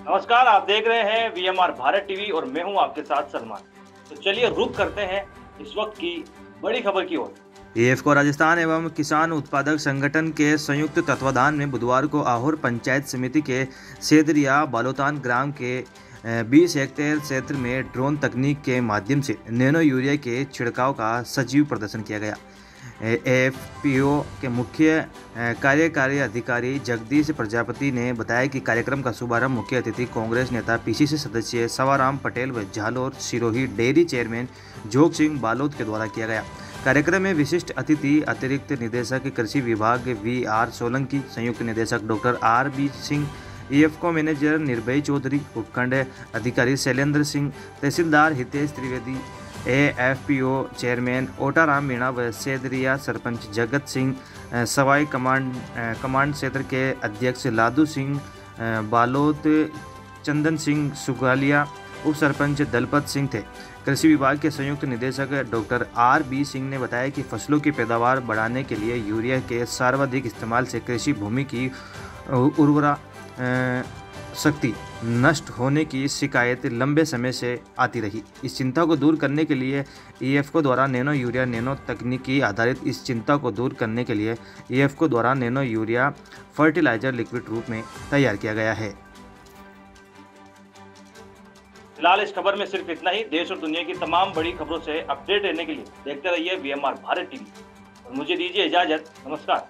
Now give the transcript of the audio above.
नमस्कार, आप देख रहे हैं वीएमआर भारत टीवी और मैं हूँ आपके साथ सलमान। तो चलिए रुक करते हैं इस वक्त की बड़ी खबर की ओर। एएफको राजस्थान एवं किसान उत्पादक संगठन के संयुक्त तत्वाधान में बुधवार को आहोर पंचायत समिति के सेदरिया बालोतान ग्राम के 20 हेक्टेयर क्षेत्र में ड्रोन तकनीक के माध्यम से नैनो यूरिया के छिड़काव का सजीव प्रदर्शन किया गया। एएफपीओ के मुख्य कार्यकारी अधिकारी जगदीश प्रजापति ने बताया कि कार्यक्रम का शुभारंभ मुख्य अतिथि कांग्रेस नेता पीसीसी सदस्य सवाराम पटेल व झालोर सिरोही डेयरी चेयरमैन जोग सिंह बालोद के द्वारा किया गया। कार्यक्रम में विशिष्ट अतिथि अतिरिक्त निदेशक कृषि विभाग वी आर सोलंकी, संयुक्त निदेशक doctor R B Singh, IFFCO manager Nirbhay Chaudhary, उपखंड अधिकारी शैलेंद्र सिंह, तहसीलदार हितेश त्रिवेदी एएफपीओ चेयरमैन ओटाराम मीणा व सेदरिया सरपंच जगत सिंह सवाई कमांड कमांड क्षेत्र के अध्यक्ष लादू सिंह बालोद चंदन सिंह सुगालिया उप सरपंच दलपत सिंह थे। कृषि विभाग के संयुक्त निदेशक डॉक्टर आर बी सिंह ने बताया कि फ़सलों की पैदावार बढ़ाने के लिए यूरिया के सर्वाधिक इस्तेमाल से कृषि भूमि की उर्वरा शक्ति नष्ट होने की शिकायत लंबे समय से आती रही। इस चिंता को दूर करने के लिए ईएफको द्वारा नैनो यूरिया नैनो तकनीकी आधारित इस चिंता को दूर करने के लिए ईएफको द्वारा नैनो यूरिया फर्टिलाइज़र लिक्विड रूप में तैयार किया गया है। फ़िलहाल इस खबर में सिर्फ़ इतना ही। देश और दुनिया की तमाम बड़ी खबरों से अपडेट रहने के लिए देखते रहिए वी भारत टीवी और मुझे दीजिए इजाज़त। नमस्कार।